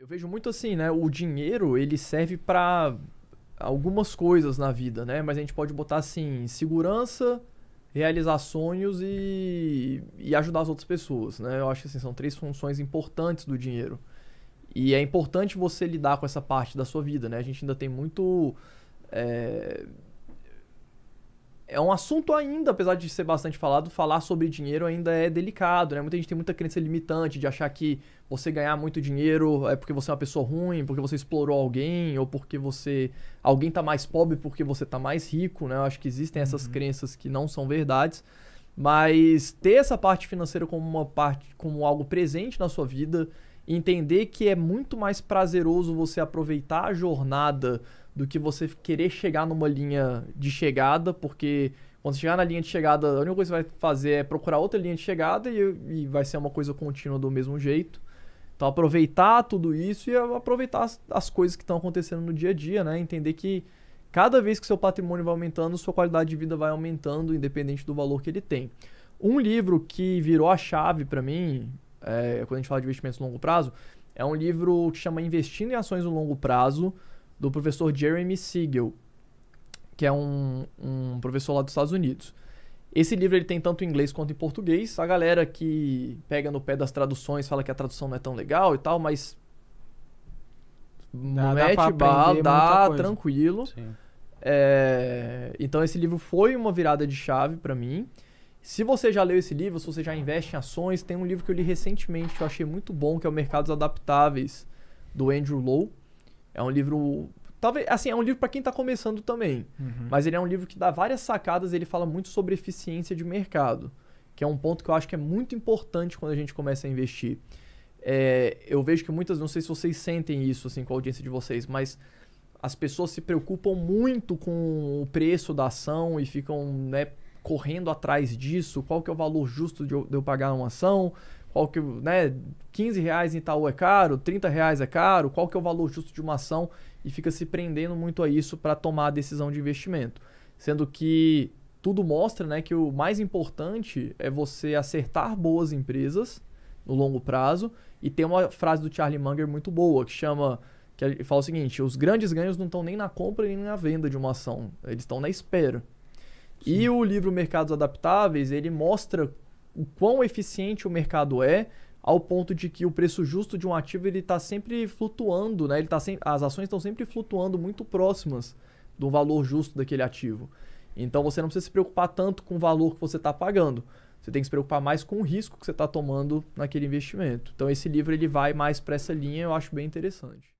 Eu vejo muito assim, né? O dinheiro, ele serve para algumas coisas na vida, né? Mas a gente pode botar assim, segurança, realizar sonhos e, e ajudar as outras pessoas, né? Eu acho que assim, são três funções importantes do dinheiro. E é importante você lidar com essa parte da sua vida, né? A gente ainda tem muito... É, é um assunto ainda, apesar de ser bastante falado, falar sobre dinheiro ainda é delicado, né? Muita gente tem muita crença limitante de achar que você ganhar muito dinheiro é porque você é uma pessoa ruim, porque você explorou alguém, ou porque você. alguém tá mais pobre porque você tá mais rico, né? Eu acho que existem essas uhum. crenças que não são verdades. Mas ter essa parte financeira como uma parte, como algo presente na sua vida, entender que é muito mais prazeroso você aproveitar a jornada do que você querer chegar numa linha de chegada, porque quando você chegar na linha de chegada, a única coisa que você vai fazer é procurar outra linha de chegada e, e vai ser uma coisa contínua do mesmo jeito. Então aproveitar tudo isso e aproveitar as, as coisas que estão acontecendo no dia a dia, né? Entender que cada vez que seu patrimônio vai aumentando, sua qualidade de vida vai aumentando, independente do valor que ele tem. Um livro que virou a chave para mim, é, quando a gente fala de investimentos no longo prazo, é um livro que chama Investindo em Ações no Longo Prazo, do professor Jeremy Siegel, que é um, um professor lá dos Estados Unidos. Esse livro ele tem tanto em inglês quanto em português. A galera que pega no pé das traduções fala que a tradução não é tão legal e tal, mas dá, mete bala, dá tranquilo. É... Então esse livro foi uma virada de chave para mim. Se você já leu esse livro, se você já investe em ações, tem um livro que eu li recentemente que eu achei muito bom, que é o Mercados Adaptáveis, do Andrew Lowe. É um livro. Talvez, assim, é um livro para quem está começando também. Uhum. Mas ele é um livro que dá várias sacadas, ele fala muito sobre eficiência de mercado. Que é um ponto que eu acho que é muito importante quando a gente começa a investir. É, eu vejo que muitas, não sei se vocês sentem isso assim com a audiência de vocês, mas as pessoas se preocupam muito com o preço da ação e ficam né, correndo atrás disso. Qual que é o valor justo de eu, de eu pagar uma ação? qual que, né, 15 reais em Itaú é caro, 30 reais é caro, qual que é o valor justo de uma ação e fica se prendendo muito a isso para tomar a decisão de investimento. Sendo que tudo mostra né, que o mais importante é você acertar boas empresas no longo prazo e tem uma frase do Charlie Munger muito boa que chama que fala o seguinte: os grandes ganhos não estão nem na compra nem na venda de uma ação, eles estão na espera. Sim. E o livro Mercados Adaptáveis ele mostra o quão eficiente o mercado é, ao ponto de que o preço justo de um ativo ele está sempre flutuando, né? Ele tá sem, as ações estão sempre flutuando muito próximas do valor justo daquele ativo. Então você não precisa se preocupar tanto com o valor que você está pagando. Você tem que se preocupar mais com o risco que você está tomando naquele investimento. Então esse livro ele vai mais para essa linha, eu acho bem interessante.